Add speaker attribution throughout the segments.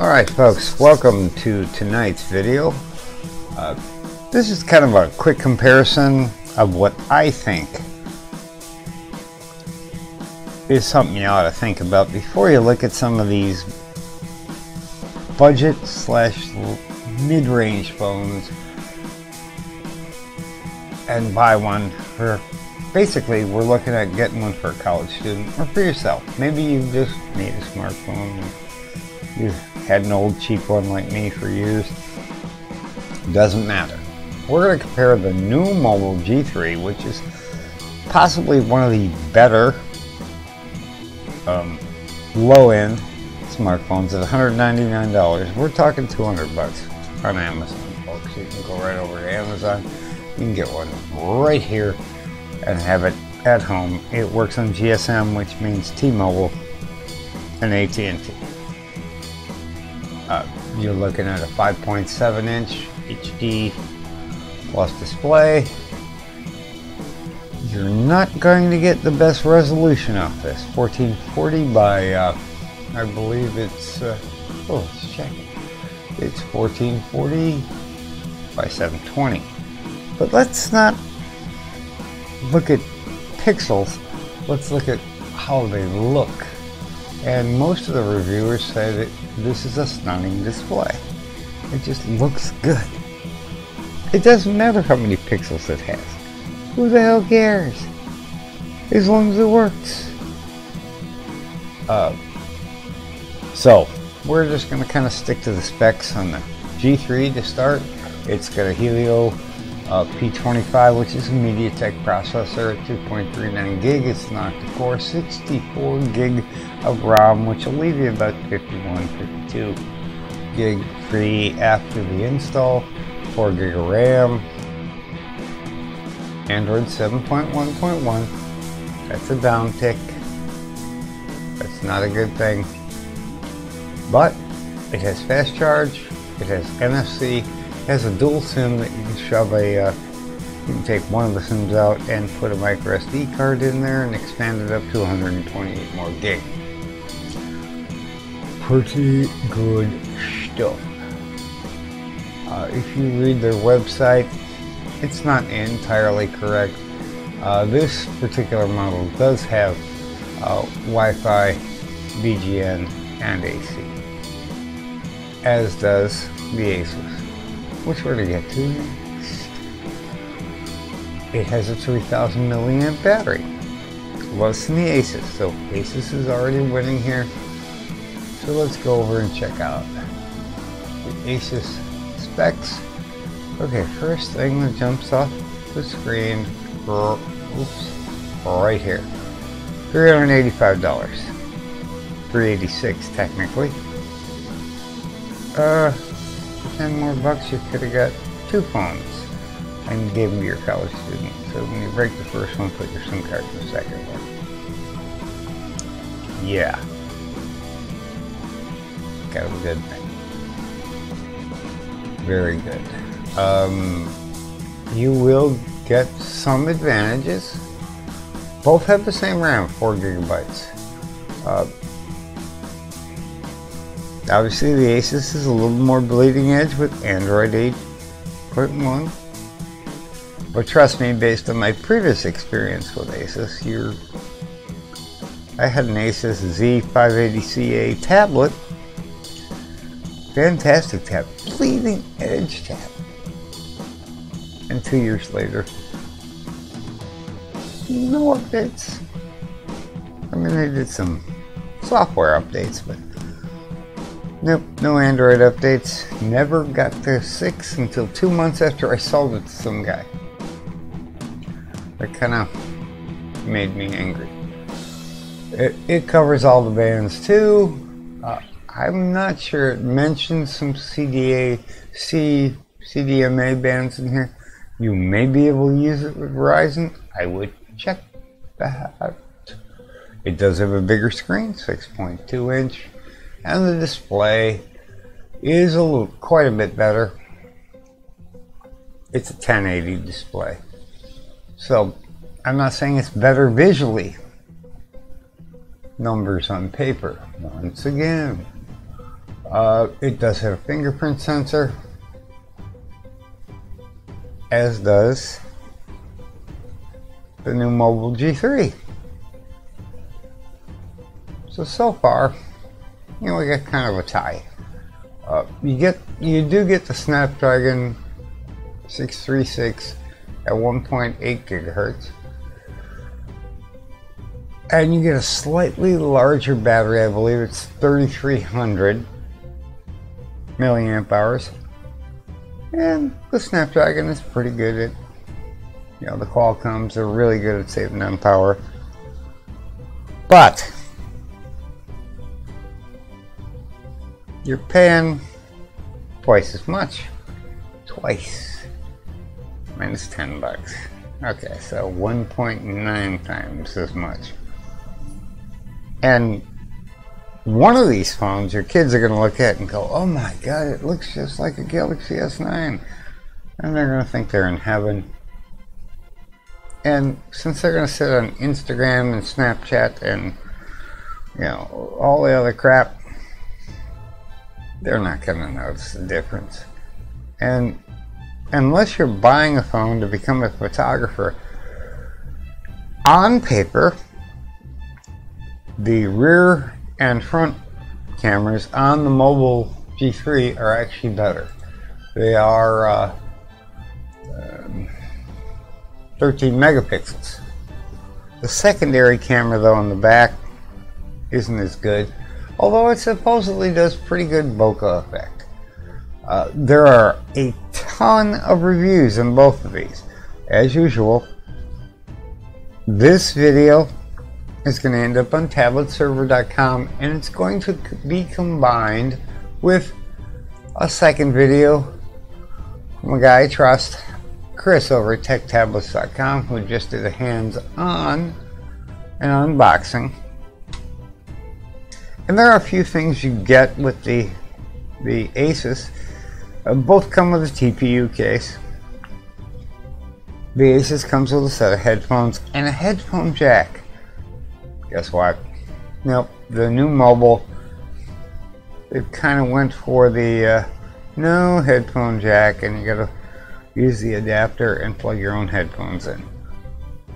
Speaker 1: Alright folks, welcome to tonight's video. Uh, this is kind of a quick comparison of what I think is something you ought to think about before you look at some of these budget slash mid-range phones and buy one for basically we're looking at getting one for a college student or for yourself maybe you just need a smartphone you had an old cheap one like me for years. Doesn't matter. We're going to compare the Nuu Mobile G3 which is possibly one of the better um, low-end smartphones at $199 we're talking 200 bucks on Amazon folks. You can go right over to Amazon. You can get one right here and have it at home. It works on GSM, which means T-Mobile and AT&T. Uh, you're looking at a 5.7 inch HD plus display. You're not going to get the best resolution off this. 1440 by, uh, I believe it's, uh, oh, let's check it. It's 1440 by 720. But let's not look at pixels. Let's look at how they look. And most of the reviewers say that this is a stunning display. It just looks good. It doesn't matter how many pixels it has. Who the hell cares? As long as it works. Uh, so, we're just going to kind of stick to the specs on the G3 to start. It's got a Helio uh, P25, which is a MediaTek processor at 2.39 gig. It's an octa-core, 64 gig of RAM, which will leave you about 51, 52 gig free after the install. 4 gig of RAM. Android 7.1.1. That's a downtick. That's not a good thing. But it has fast charge. It has NFC has a dual SIM that you can shove a, uh, you can take one of the SIMs out and put a micro SD card in there and expand it up to 128 more gig. Pretty good stuff. Uh, if you read their website, it's not entirely correct. Uh, this particular model does have uh, Wi-Fi, BGN, and AC, as does the Asus which we're going to get to next. It has a 3000 milliamp battery, less than the Asus, so Asus is already winning here. So let's go over and check out the Asus specs. Okay, first thing that jumps off the screen, oops, right here, $385. 386 technically. Uh, 10 more bucks, you could have got two phones and gave them to your college student. So when you break the first one, put your SIM card in the second one. Yeah. Kind of a good thing. Very good. Um, you will get some advantages. Both have the same RAM, 4 gigabytes. Uh, Obviously the Asus is a little more bleeding edge with Android 8.1. But trust me, based on my previous experience with Asus, you're I had an Asus Z580CA tablet. Fantastic tab. Bleeding edge tab. And two years later, no updates. I mean, they did some software updates, but Nope, no Android updates. Never got the 6 until two months after I sold it to some guy. That kind of made me angry. It, it, covers all the bands too. Uh, I'm not sure it mentions some CDA, C, CDMA bands in here. You may be able to use it with Verizon. I would check that. It does have a bigger screen, 6.2 inch and the display is a little, quite a bit better. It's a 1080 display. So I'm not saying it's better visually. Numbers on paper, once again. Uh, it does have a fingerprint sensor, as does the Nuu Mobile G3. So, so far, you know, we got kind of a tie. Uh, you get, you do get the Snapdragon 636 at 1.8 gigahertz. And you get a slightly larger battery, I believe it's 3300 milliamp hours. And the Snapdragon is pretty good at, you know, the Qualcomms are really good at saving on power. But, you're paying twice as much. Twice. Minus 10 bucks. Okay, so 1.9 times as much. And one of these phones your kids are going to look at and go, oh my god, it looks just like a Galaxy S9. And they're going to think they're in heaven. And since they're going to sit on Instagram and Snapchat and, you know, all the other crap, they're not going to notice the difference. And unless you're buying a phone to become a photographer, on paper, the rear and front cameras on the mobile G3 are actually better. They are uh, um, 13 megapixels. The secondary camera though on the back isn't as good, although it supposedly does pretty good bokeh effect. Uh, there are a ton of reviews on both of these. As usual, this video is going to end up on tabletserver.com and it's going to be combined with a second video from a guy I trust, Chris over at techtablets.com, who just did a hands-on and unboxing. And there are a few things you get with the the Asus. Uh, both come with a TPU case. The Asus comes with a set of headphones and a headphone jack guess what? Nope, the Nuu mobile, it kind of went for the uh, no headphone jack and you gotta use the adapter and plug your own headphones in.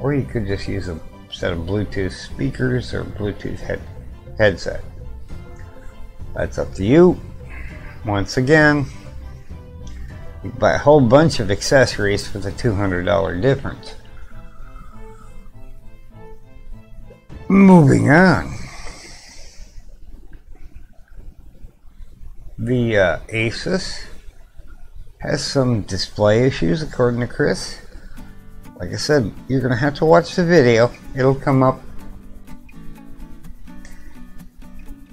Speaker 1: Or you could just use a set of Bluetooth speakers or Bluetooth head headset. That's up to you. Once again, you buy a whole bunch of accessories for the $200 difference. Moving on. The uh, Asus has some display issues according to Chris. Like I said, you're going to have to watch the video. It'll come up.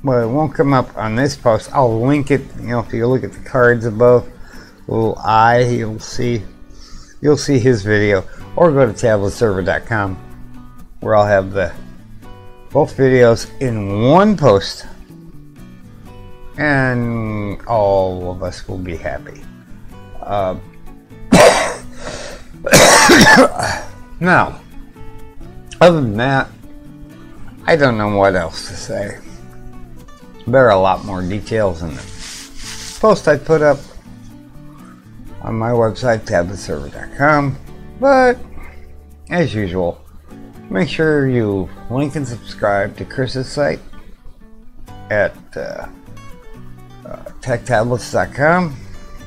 Speaker 1: Well, it won't come up on this post. I'll link it. You know, if you look at the cards above, little eye, you'll see you'll see his video. Or go to tabletserver.com where I'll have the both videos in one post and all of us will be happy. Uh, now, other than that, I don't know what else to say. There are a lot more details in the post I put up on my website, tabletserver.com, but as usual, Make sure you link and subscribe to Chris's site at uh, uh, techtablets.com,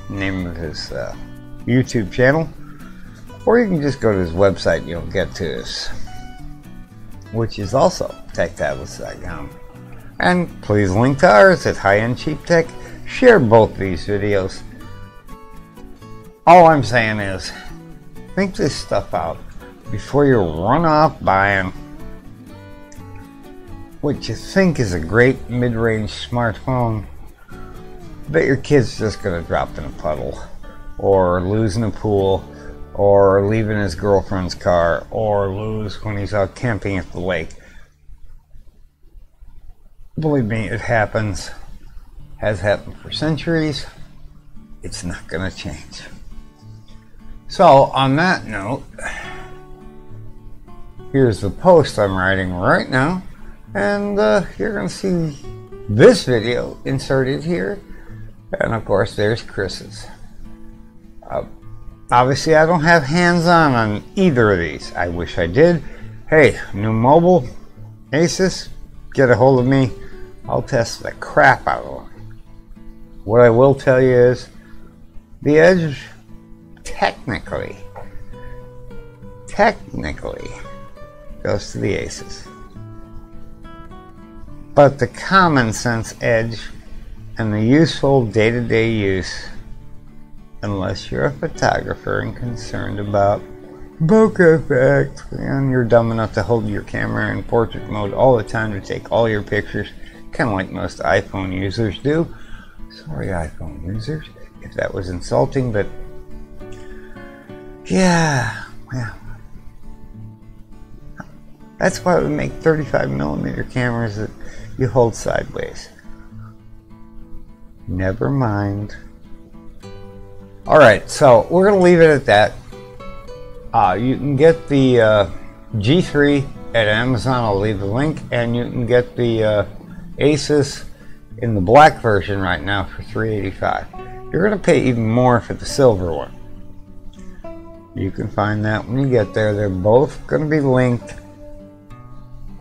Speaker 1: name of his uh, YouTube channel, or you can just go to his website and you'll get to us, which is also techtablets.com. And please link to ours at High End Cheap Tech. Share both these videos. All I'm saying is, think this stuff out before you run off buying what you think is a great mid-range smartphone that your kid's just gonna drop in a puddle or lose in a pool or leave in his girlfriend's car or lose when he's out camping at the lake. Believe me, it happens. Has happened for centuries. It's not gonna change. So, on that note, Here's the post I'm writing right now, and uh, you're going to see this video inserted here. And of course, there's Chris's. Uh, obviously, I don't have hands-on on either of these. I wish I did. Hey, Nuu mobile, Asus, get a hold of me. I'll test the crap out of them. What I will tell you is, the Edge, technically, technically, goes to the Asus. But the common sense Edge and the useful day-to-day -day use, unless you're a photographer and concerned about bokeh effect, and you're dumb enough to hold your camera in portrait mode all the time to take all your pictures, kind of like most iPhone users do. Sorry, iPhone users, if that was insulting, but yeah, yeah. That's why we make 35 millimeter cameras that you hold sideways. Never mind. Alright, so we're going to leave it at that. Uh, you can get the uh, G3 at Amazon. I'll leave the link. And you can get the uh, Asus in the black version right now for 385 You're going to pay even more for the silver one. You can find that when you get there. They're both going to be linked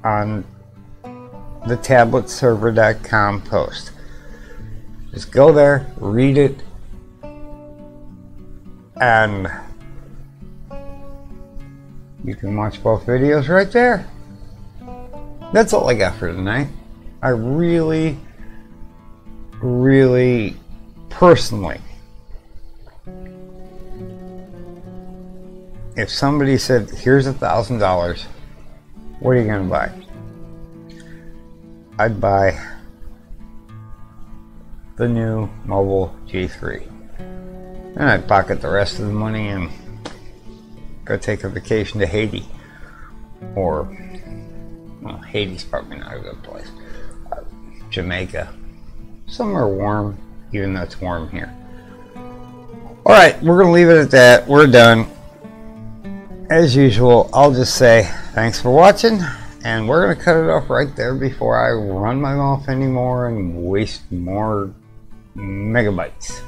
Speaker 1: on the tabletserver.com post. Just go there, read it, and you can watch both videos right there. That's all I got for tonight. I really, really, personally, if somebody said, here's a thousand dollars, what are you going to buy? I'd buy the Nuu Mobile G3. And I'd pocket the rest of the money and go take a vacation to Haiti. Or, well, Haiti's probably not a good place. Jamaica. Somewhere warm, even though it's warm here. Alright, we're going to leave it at that. We're done. As usual, I'll just say thanks for watching. And we're going to cut it off right there before I run my mouth anymore and waste more megabytes.